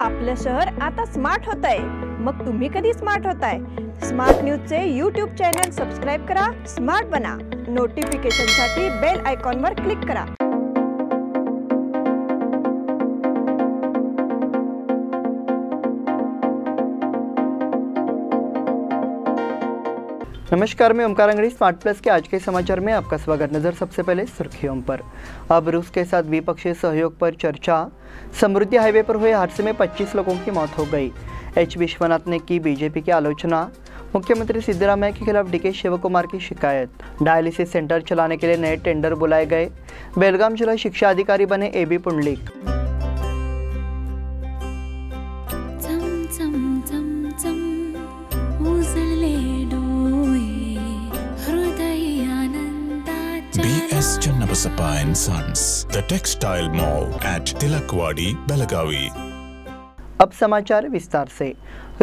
आपलं शहर आता स्मार्ट होत आहे मग तुम्ही कधी स्मार्ट होताय? स्मार्ट न्यूजचे यूट्यूब चॅनल सबस्क्राईब करा स्मार्ट बना. नोटिफिकेशनसाठी बेल आयकॉनवर क्लिक करा. नमस्कार, मैं ओमकार अंगड़ी स्मार्ट प्लस के आज के समाचार में आपका स्वागत। नज़र सबसे पहले सुर्खियों पर। अब रूस के साथ द्विपक्षीय सहयोग पर चर्चा। समृद्धि हाईवे पर हुए हादसे में 25 लोगों की मौत हो गई। एच विश्वनाथ ने की बीजेपी की आलोचना। मुख्यमंत्री सिद्धरामैया के खिलाफ डीके शिव कुमार की शिकायत। डायलिसिस सेंटर चलाने के लिए नए टेंडर बुलाए गए। बेलगाम जिला शिक्षा अधिकारी बने AB Pundalik. Channabasappa and Sons, the textile mall at Tilakwadi, Belagavi. अब समाचार विस्तार से।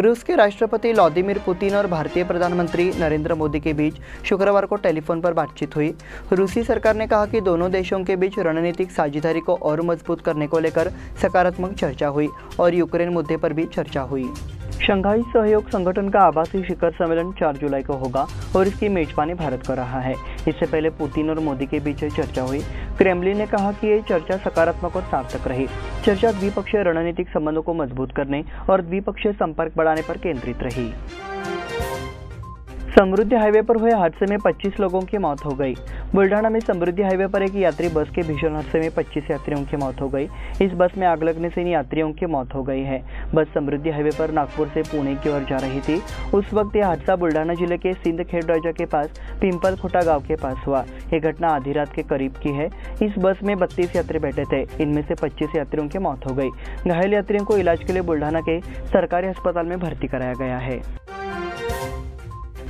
रूस के राष्ट्रपति व्लादिमीर पुतिन और भारतीय प्रधानमंत्री नरेंद्र मोदी के बीच शुक्रवार को टेलीफोन पर बातचीत हुई। रूसी सरकार ने कहा कि दोनों देशों के बीच रणनीतिक साझेदारी को और मज़बूत करने को लेकर सकारात्मक चर्चा हुई और यूक्रेन मुद्दे पर भी चर्चा हुई। शंघाई सहयोग संगठन का आभासी शिखर सम्मेलन 4 जुलाई को होगा और इसकी मेजबानी भारत कर रहा है। इससे पहले पुतिन और मोदी के बीच चर्चा हुई। क्रेमलिन ने कहा कि ये चर्चा सकारात्मक और सार्थक रही। चर्चा द्विपक्षीय रणनीतिक संबंधों को मज़बूत करने और द्विपक्षीय संपर्क बढ़ाने पर केंद्रित रही। समृद्धि हाईवे पर हुए हादसे में 25 लोगों की मौत हो गई। बुल्ढाना में समृद्धि हाईवे पर एक यात्री बस के भीषण हादसे में 25 यात्रियों की मौत हो गई। इस बस में आग लगने से इन यात्रियों की मौत हो गई है। बस समृद्धि हाईवे पर नागपुर से पुणे की ओर जा रही थी। उस वक्त यह हादसा बुल्ढाना ज़िले के सिंधखेड़ राजा के पास पिंपल खुटा गाँव के पास हुआ। यह घटना आधी रात के करीब की है। इस बस में बत्तीस यात्री बैठे थे। इनमें से पच्चीस यात्रियों की मौत हो गई। घायल यात्रियों को इलाज के लिए बुल्ढाना के सरकारी अस्पताल में भर्ती कराया गया है।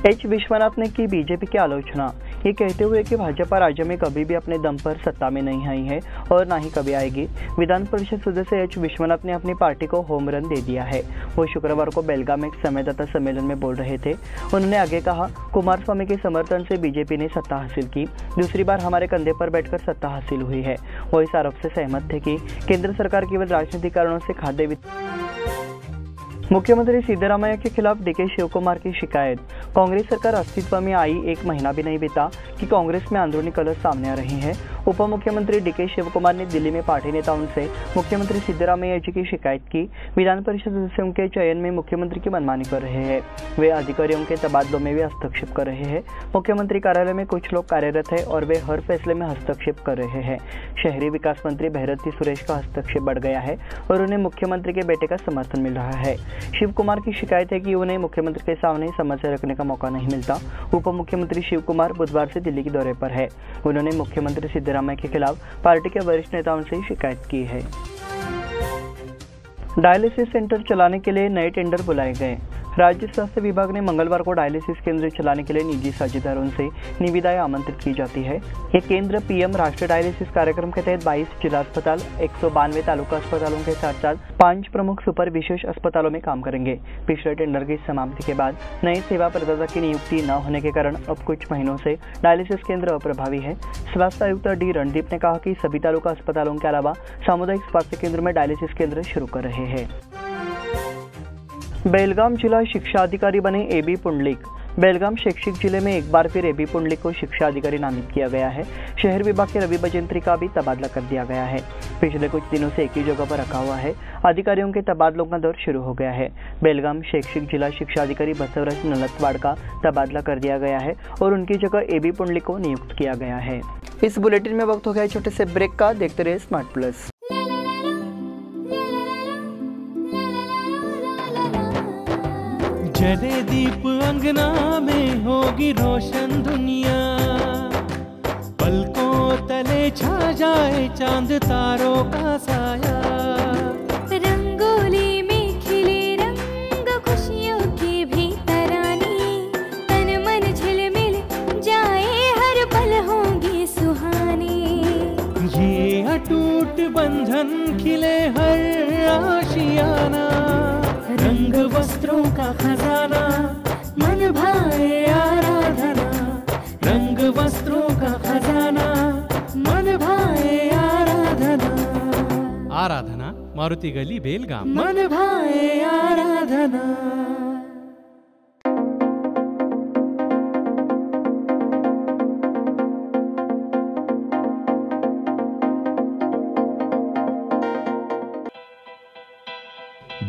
एच विश्वनाथ ने की बीजेपी की आलोचना। ये कहते हुए कि भाजपा राज्य में कभी भी अपने दम पर सत्ता में नहीं आई है और ना ही कभी आएगी। विधान परिषद सदस्य एच विश्वनाथ ने अपनी पार्टी को होम रन दे दिया है। वो शुक्रवार को बेलगाम में एक संवाददाता सम्मेलन में बोल रहे थे। उन्होंने आगे कहा, कुमार स्वामी के समर्थन से बीजेपी ने सत्ता हासिल की। दूसरी बार हमारे कंधे पर बैठकर सत्ता हासिल हुई है। वो इस आरोप से सहमत थे कि केंद्र सरकार केवल राजनीतिक कारणों से खाद्य मुख्यमंत्री सिद्धरामैया के खिलाफ डीके शिवकुमार की शिकायत। कांग्रेस सरकार अस्तित्व में आई एक महीना भी नहीं बीता कि कांग्रेस में अंदरूनी कलर सामने आ रही है। उप मुख्यमंत्री डीके शिवकुमार ने दिल्ली में पार्टी नेताओं से मुख्यमंत्री सिद्धरामैया जी की शिकायत की। विधान परिषद सदस्यों के चयन में मुख्यमंत्री की मनमानी कर रहे हैं। वे अधिकारियों के तबादलों में भी हस्तक्षेप कर रहे हैं। मुख्यमंत्री कार्यालय में कुछ लोग कार्यरत है और वे हर फैसले में हस्तक्षेप कर रहे हैं। शहरी विकास मंत्री भैरती सुरेश का हस्तक्षेप बढ़ गया है और उन्हें मुख्यमंत्री के बेटे का समर्थन मिल रहा है। शिव कुमार की शिकायत है कि उन्हें मुख्यमंत्री के सामने समस्या रखने का मौका नहीं मिलता। उप मुख्यमंत्री शिव कुमार बुधवार से दिल्ली के दौरे पर है। उन्होंने मुख्यमंत्री सिद्धरामैया के खिलाफ पार्टी के वरिष्ठ नेताओं से शिकायत की है। डायलिसिस सेंटर चलाने के लिए नए टेंडर बुलाए गए। राज्य स्वास्थ्य विभाग ने मंगलवार को डायलिसिस केंद्र चलाने के लिए निजी साझेदारों से निविदाएँ आमंत्रित की जाती है। ये केंद्र पीएम राष्ट्रीय डायलिसिस कार्यक्रम के तहत 22 जिला अस्पताल, एक सौ बानवे तालुका अस्पतालों के साथ साथ पाँच प्रमुख सुपर विशेष अस्पतालों में काम करेंगे। पिछले टेंडर की समाप्ति के बाद नए सेवा प्रदाता की नियुक्ति न होने के कारण अब कुछ महीनों से डायलिसिस केंद्र अप्रभावी है। स्वास्थ्य आयुक्त डी रणदीप ने कहा कि सभी तालुका अस्पतालों के अलावा सामुदायिक स्वास्थ्य केंद्र में डायलिसिस केंद्र शुरू कर रहे हैं। बेलगाम जिला शिक्षा अधिकारी बने एबी पुंडलिक। बेलगाम शैक्षिक ज़िले में एक बार फिर एबी पुंडलिक को शिक्षा अधिकारी नामित किया गया है। शहर विभाग के रवि बजेंत्री का भी तबादला कर दिया गया है। पिछले कुछ दिनों से एक ही जगह पर रखा हुआ है। अधिकारियों के तबादलों का दौर शुरू हो गया है। बेलगाम शैक्षिक जिला शिक्षा अधिकारी बसवराज नलतवाड़ का तबादला कर दिया गया है और उनकी जगह एबी पुंडलिक को नियुक्त किया गया है। इस बुलेटिन में वक्त हो गया छोटे से ब्रेक का। देखते रहे स्मार्ट प्लस जले दीप अंगना में होगी रोशन दुनिया। पलकों तले छा जाए चाँद तारों का साया। मारुति गली बेलगाम मन भाए आराधना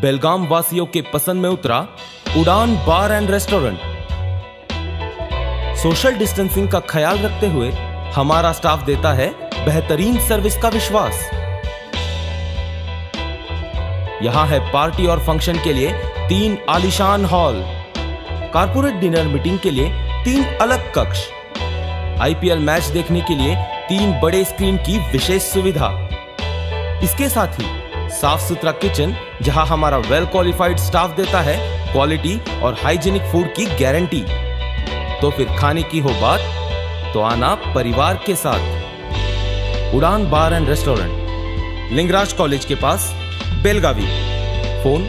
बेलगाम वासियों के पसंद में उतरा Udaan bar and restaurant. Social distancing का ख्याल रखते हुए हमारा स्टाफ देता है बेहतरीन सर्विस का विश्वास। यहाँ है पार्टी और फ़ंक्शन के लिए तीन आलिशान हॉल, कारपोरेट डिनर मीटिंग के लिए तीन अलग कक्ष, आईपीएल मैच देखने के लिए तीन बड़े स्क्रीन की विशेष सुविधा। इसके साथ ही साफ़ सुथरा किचन, जहाँ हमारा वेल क्वालिफाइड स्टाफ देता है क्वालिटी और हाइजीनिक फ़ूड की गारंटी तो फिर खाने की हो बात तो आना परिवार के साथ। Udaan bar and restaurant, Lingraj college के पास Belagavi. Phone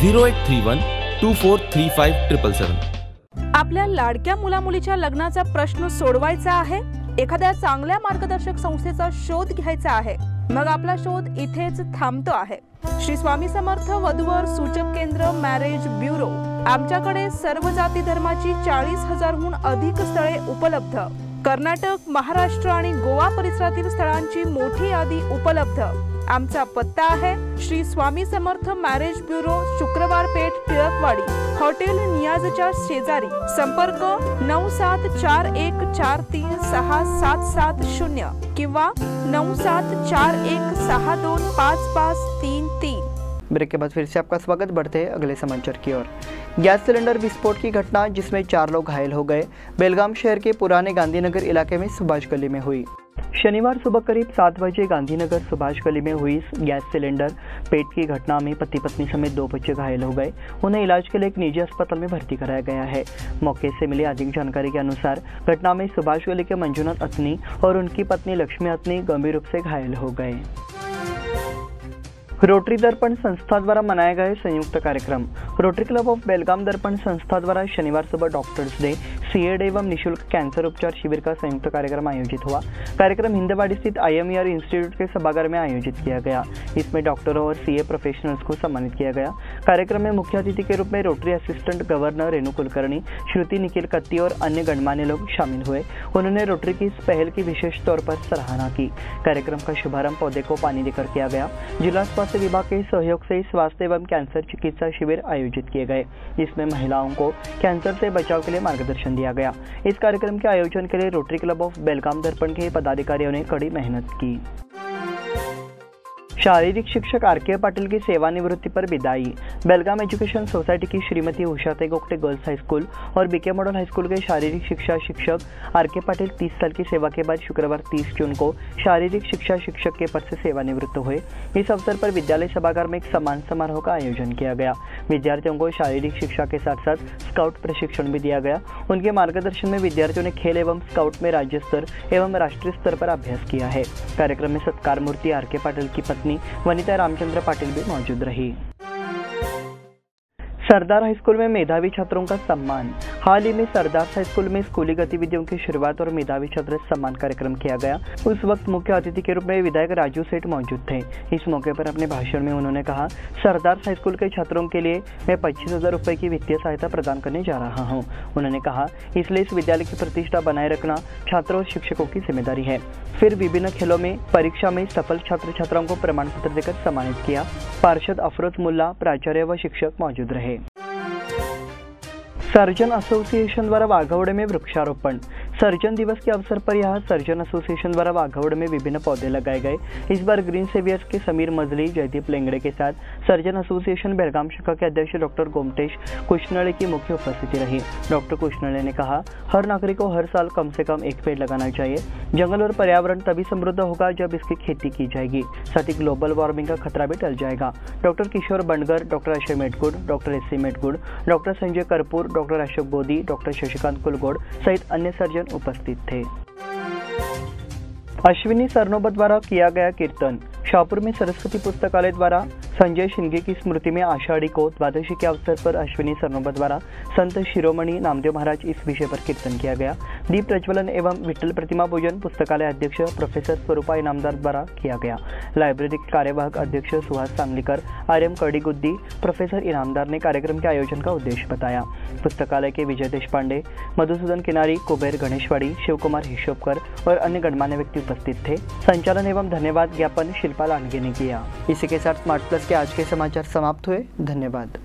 zero eight three one two four three five triple seven. आपल्या लाडक्या मुलामुलीच्या लग्नाचा प्रश्न सोडवायचा आहे? एखाद्या चांगल्या मार्गदर्शक संस्थेचा शोध घ्यायचा आहे. मग आपला शोध इथेच थांबतो आहे. श्री स्वामी समर्थ वधूवर सूचक केंद्र मॅरेज ब्युरो. आमच्याकडे सर्व जाती धर्माची चाळीस हजारहून अधिक स्थळे उपलब्ध. कर्नाटक महाराष्ट्र आणि गोवा परिसरातील स्थळांची मोठी यादी उपलब्ध. आमचा पत्ता आहे Shri Swami Samarth marriage bureau Shukrawar Peth, Tilakwadi. Hotel नियाजच्या शेजारी. संपर्क नऊ सात चार एक चार तीन सहा सात सात शून्य किंवा नऊ सात चार एक सहा दोन पाच पाच तीन तीन. ब्रेक के बाद फिर से आपका स्वागत, बढ़ते हैं अगले समाचार की ओर. गैस सिलेंडर विस्फोट की घटना, जिसमें चार लोग घायल हो गए। बेलगाम शहर के पुराने गांधीनगर इलाके में सुभाष गली में हुई। शनिवार सुबह करीब सात बजे गांधीनगर सुभाष गली में हुई गैस सिलेंडर पेट की घटना में पति पत्नी समेत दो बच्चे घायल हो गए। उन्हें इलाज के लिए एक निजी अस्पताल में भर्ती कराया गया है। मौके से मिली अधिक जानकारी के अनुसार घटना में सुभाष गली के मंजुनाथ अतनी और उनकी पत्नी लक्ष्मी अतनी गंभीर रूप से घायल हो गए। रोटरी दर्पण संस्था द्वारा मनाया गया संयुक्त कार्यक्रम। रोटरी क्लब ऑफ़ बेलगाम दर्पण संस्था द्वारा शनिवार सुबह डॉक्टर्स डे सीएड एवं निशुल्क कैंसर उपचार शिविर का संयुक्त कार्यक्रम आयोजित हुआ। कार्यक्रम हिंदवाड़ी स्थित आईएमईआर इंस्टीट्यूट के सभागार में आयोजित किया गया। इसमें डॉक्टरों और सीए प्रोफेशनल्स को सम्मानित किया गया। कार्यक्रम में मुख्य अतिथि के रूप में rotary assistant governor Renu Kulkarni, Shruti Nikhil Katti और अन्य गणमान्य लोग शामिल हुए। उन्होंने रोटरी की इस पहल की विशेष तौर पर सराहना की। कार्यक्रम का शुभारंभ पौधे को पानी देकर किया गया। जिला विभाग के सहयोग से स्वास्थ्य एवं कैंसर चिकित्सा शिविर आयोजित किए गए। जिसमें महिलाओं को कैंसर से बचाव के लिए मार्गदर्शन दिया गया। इस कार्यक्रम के आयोजन के लिए रोटरी क्लब ऑफ़ बेलगाम दर्पण के पदाधिकारियों ने कड़ी मेहनत की। शारीरिक शिक्षक आर के पाटिल की सेवानिवृत्ति पर विदाई। बेलगाम एजुकेशन सोसाइटी की Shrimati Ushatai Gogate girls high school और बीके मॉडल हाईस्कूल के शारीरिक शिक्षा शिक्षक आर के पाटिल 30 साल की सेवा के बाद शुक्रवार 30 जून को शारीरिक शिक्षा शिक्षक के पद से सेवानिवृत्त हुए। इस अवसर पर विद्यालय सभागार में एक सम्मान समारोह का आयोजन किया गया। विद्यार्थियों को शारीरिक शिक्षा के साथ साथ स्काउट प्रशिक्षण भी दिया गया। उनके मार्गदर्शन में विद्यार्थियों ने खेल एवं स्काउट में राज्य स्तर एवं राष्ट्रीय स्तर पर अभ्यास किया है। कार्यक्रम में सत्कार मूर्ति आर के पाटिल की पत्नी वनिता रामचंद्र पाटिल भी मौजूद रही। सरदार हाईस्कूल में मेधावी छात्रों का सम्मान। हाल ही में सरदार हाईस्कूल में स्कूली गतिविधियों की शुरुआत और मेधावी छात्र सम्मान कार्यक्रम किया गया। उस वक्त मुख्य अतिथि के रूप में विधायक राजू सेठ मौजूद थे। इस मौके पर अपने भाषण में उन्होंने कहा, सरदार हाईस्कूल के छात्रों के लिए मैं पच्चीस हज़ार रुपए की वित्तीय सहायता प्रदान करने जा रहा हूँ। उन्होंने कहा, इसलिए इस विद्यालय की प्रतिष्ठा बनाए रखना छात्रों और शिक्षकों की ज़िम्मेदारी है। फिर विभिन्न खेलों में, परीक्षा में सफल छात्र छात्राओं को प्रमाण पत्र देकर सम्मानित किया। पार्षद अफरोज मुल्ला, प्राचार्य व शिक्षक मौजूद रहे। सर्जन असोसिएशन द्वारा वाघौड़े में वृक्षारोपण। सर्जन दिवस के अवसर पर यहाँ सर्जन एसोसिएशन द्वारा वाघौड़ में विभिन्न पौधे लगाए गए। इस बार ग्रीन सेवियर्स के समीर मजली, जयदीप लेंगड़े के साथ सर्जन एसोसिएशन बेलगाम शाखा के अध्यक्ष डॉक्टर गोमटेश कुशनळे की मुख्य उपस्थिति रही। डॉक्टर कुशनळे ने कहा, हर नागरिक को हर साल कम से कम एक पेड़ लगाना चाहिए। जंगल और पर्यावरण तभी समृद्ध होगा जब इसकी खेती की जाएगी। साथ ही ग्लोबल वार्मिंग का खतरा भी टल जाएगा। Doctor Kishor Bandgar, doctor Ashay Metgud, doctor S C Metgud, doctor Sanjay Karpur, doctor Ashok Bodhi doctor Shashikant Kulgod सहित अन्य सर्जन उपस्थित थे। अश्विनी सरनोबत द्वारा किया गया कीर्तन शाहपुर में सरस्वती पुस्तकालय द्वारा संजय शिंगे की स्मृति में आषाढ़ी को द्वादशी के अवसर पर अश्विनी सरनोबत द्वारा संत शिरोमणि नामदेव महाराज इस विषय पर कीर्तन किया गया। दीप प्रज्वलन एवं विठल प्रतिमा पूजन पुस्तकालय अध्यक्ष प्रोफेसर स्वरूपा इनामदार द्वारा किया गया। लाइब्रेरी के कार्यवाहक अध्यक्ष Suhas Sangalikar R M Kadiguddi, professor Inamdar ने कार्यक्रम के आयोजन का उद्देश्य बताया। पुस्तकालय के विजय देशपांडे, मधुसूदन किनारी, कुबेर गणेशवाड़ी, शिवकुमार हिशोबकर और अन्य गणमान्य व्यक्ति उपस्थित थे। संचालन एवं धन्यवाद ज्ञापन शिल्पा लानगे ने किया। इसी के साथ स्मार्ट प्लस के आज के समाचार समाप्त हुए। धन्यवाद।